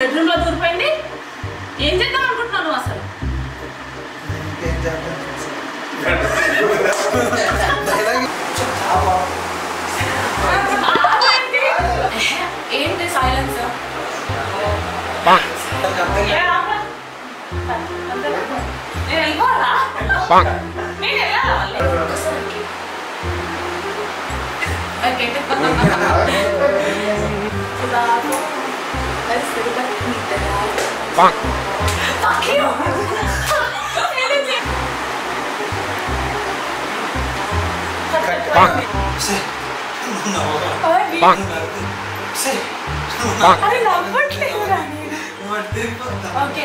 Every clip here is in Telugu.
బెడ్రూమ్లో దూరిపోయింది? ఏం చేద్దాం అనుకుంటున్నాను అసలు? ఏంటి సైలెన్స్? నేను నేను okay, Fuck. Fuck you. Fuck. Fuck. Fuck. अरे नंबर क्यों लगानी है? ओके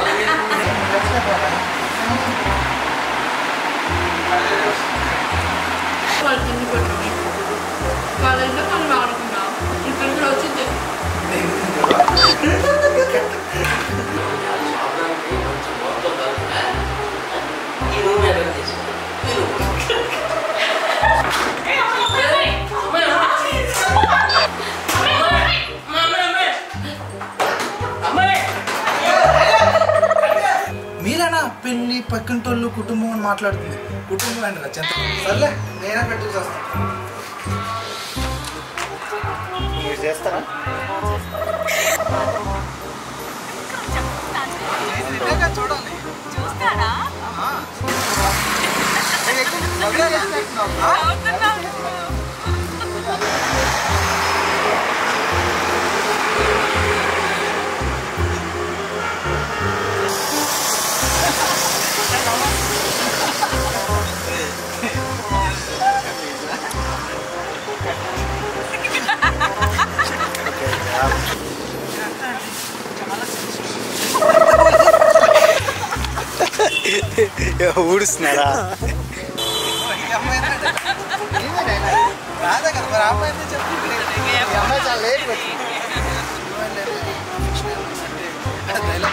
వాళ్ళంతా మనం ఆడుకున్నాం కూడా వచ్చింది. మీరేనా? పెళ్ళి పక్కింటోళ్ళు కుటుంబం అని మాట్లాడుతుంది. కుటుంబం అండి చెంత సర్లే నేనే పెట్టి వస్తాను మీరు చేస్తారా చూడాలి చూస్తారా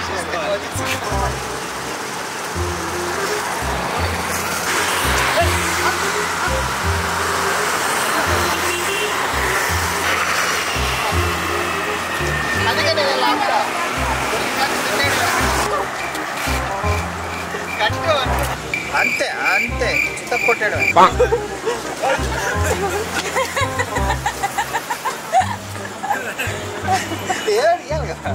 చేసుకోవాలి. అందుకే నేను ఇలా అంతే అంతే చిత్త కొట్టాడు ఏడు ఇయ్యాలి కదా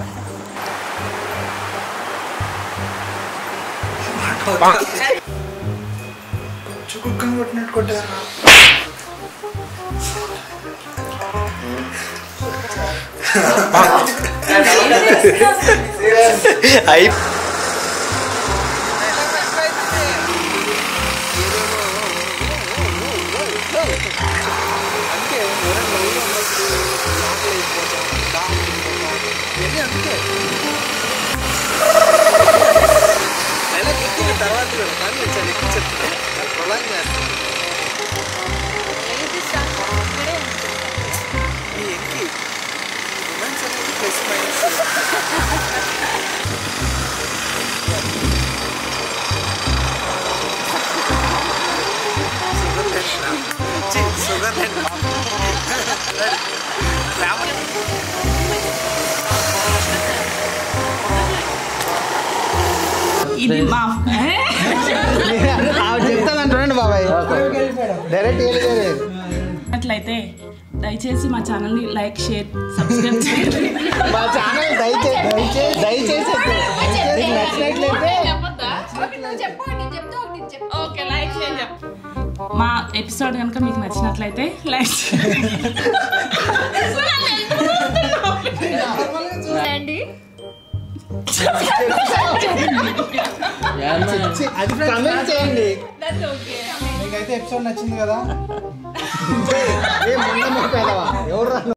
చుకుక్కని కొట్టినట్టు కొట్టారు అయి Колення. 50. Ні, який? Менше не якось менше. Солоденна. Солоденна. ఇది మా చెప్తానంటానండి బాబాయ్. డైరెక్ట్ అట్లయితే దయచేసి మా ఛానల్ని లైక్ షేర్ సబ్స్క్రైబ్ చేయండి. మా ఛానల్ దయచేసి దయచేసి దయచేసి మీకు నచ్చినట్లయితే చెప్పు. నేను చెప్తా ఒకటి చెప్పు ఓకే లైక్ చేయండి మా ఎపిసోడ్ కనుక మీకు నచ్చినట్లయితే లైక్ అండి అది కమెంట్ చేయండి. మీకైతే ఎపిసోడ్ నచ్చింది కదా? ఏ మొన్న ఎవరు